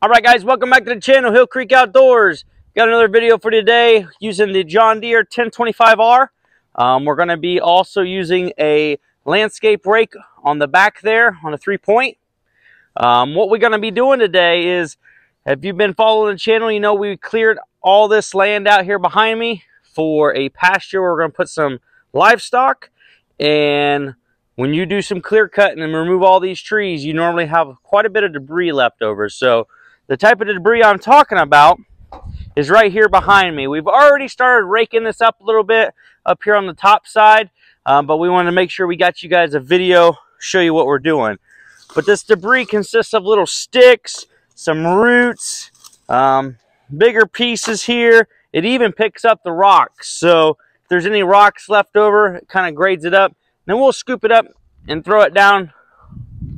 All right, guys, welcome back to the channel, Hillcreek Outdoors. Got another video for today using the John Deere 1025R. Um, we're going to be also using a landscape rake on the back there on a three-point. Um, what we're going to be doing today is, if you've been following the channel, you know we cleared all this land out here behind me for a pasture. We're going to put some livestock and when you do some clear cutting and remove all these trees, you normally have quite a bit of debris left over. So the type of debris I'm talking about is right here behind me. We've already started raking this up a little bit up here on the top side, um, but we want to make sure we got you guys a video, show you what we're doing. But this debris consists of little sticks, some roots, um, bigger pieces here. It even picks up the rocks. So if there's any rocks left over, it kind of grades it up. Then we'll scoop it up and throw it down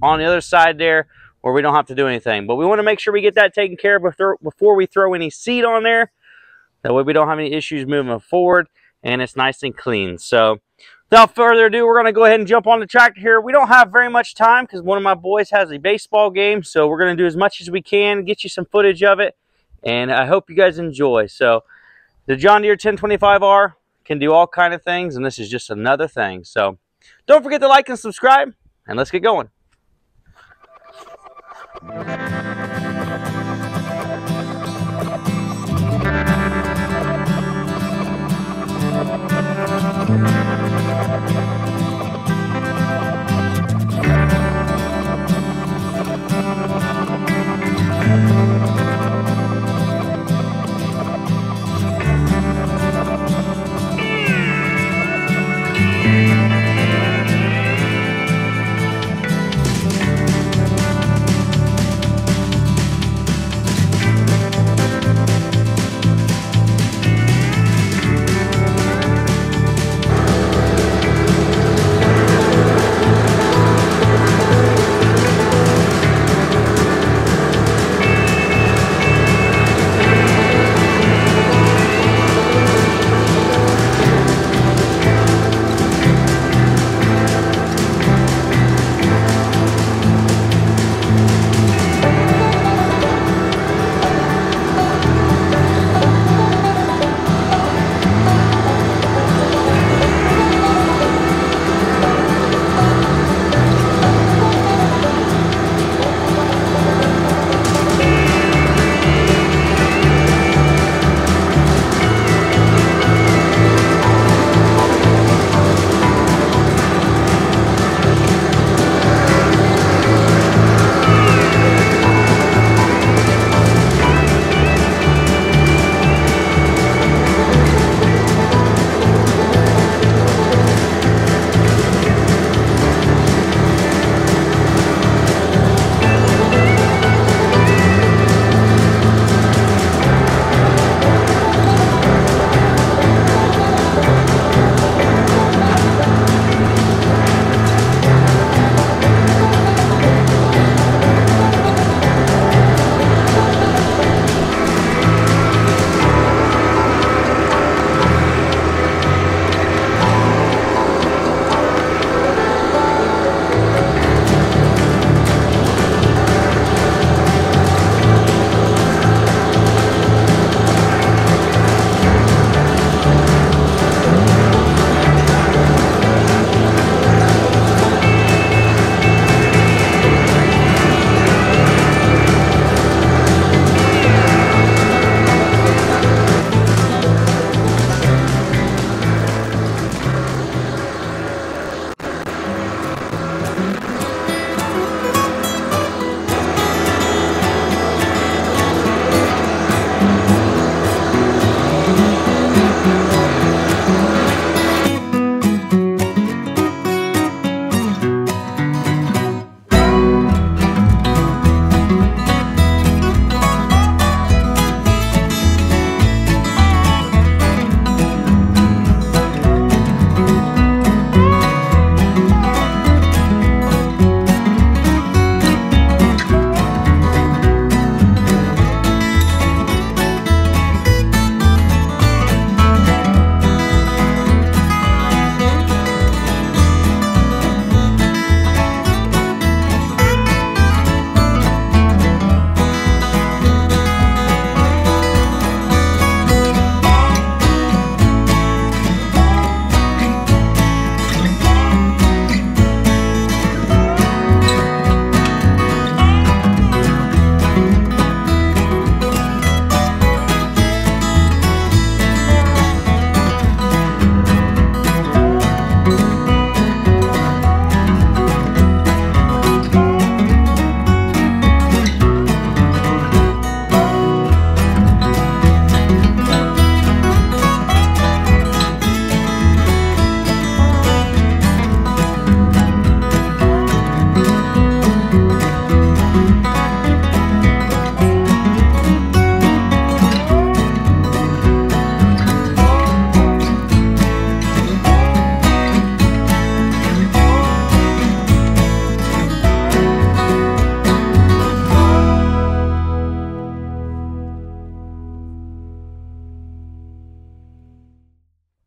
on the other side there where we don't have to do anything. But we want to make sure we get that taken care of before we throw any seed on there. That way we don't have any issues moving forward and it's nice and clean. So without further ado, we're going to go ahead and jump on the tractor here. We don't have very much time because one of my boys has a baseball game. So we're going to do as much as we can, get you some footage of it. And I hope you guys enjoy. So the John Deere 1025R can do all kind of things. And this is just another thing. So don't forget to like and subscribe, and let's get going. Thank you.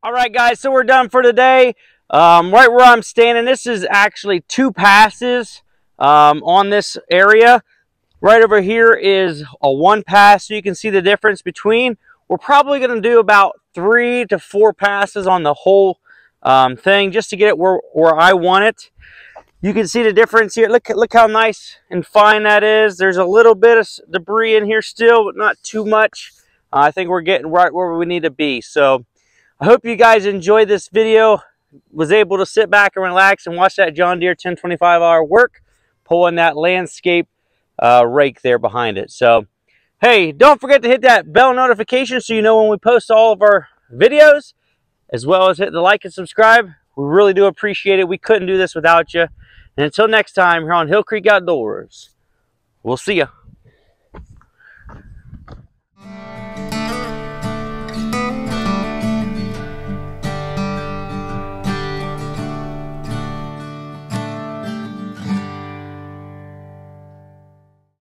All right, guys, so we're done for today. Um, right where I'm standing, this is actually two passes um, on this area. Right over here is a one pass, so you can see the difference between. We're probably going to do about three to four passes on the whole um, thing just to get it where, where I want it. You can see the difference here. Look, look how nice and fine that is. There's a little bit of debris in here still, but not too much. Uh, I think we're getting right where we need to be. So I hope you guys enjoyed this video, was able to sit back and relax and watch that John Deere 1025R work, pulling that landscape uh, rake there behind it. So, hey, don't forget to hit that bell notification so you know when we post all of our videos, as well as hit the like and subscribe. We really do appreciate it. We couldn't do this without you. And until next time, here on Hillcreek Outdoors, we'll see you.